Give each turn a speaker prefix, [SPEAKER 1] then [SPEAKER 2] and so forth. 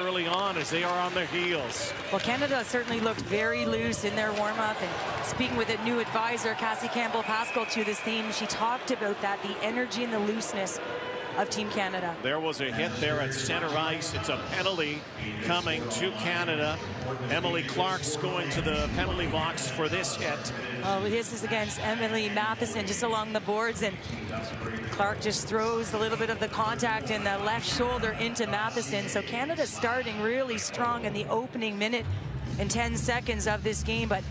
[SPEAKER 1] early on as they are on their heels.
[SPEAKER 2] Well, Canada certainly looked very loose in their warm-up. And speaking with a new advisor, Cassie Campbell-Pascall, to this theme, she talked about that, the energy and the looseness of Team Canada.
[SPEAKER 1] There was a hit there at center ice. It's a penalty coming to Canada. Emily Clark's going to the penalty box for this hit.
[SPEAKER 2] Oh, this is against Emily Matheson just along the boards and Clark just throws a little bit of the contact in the left shoulder into Matheson. So Canada starting really strong in the opening minute and 10 seconds of this game, but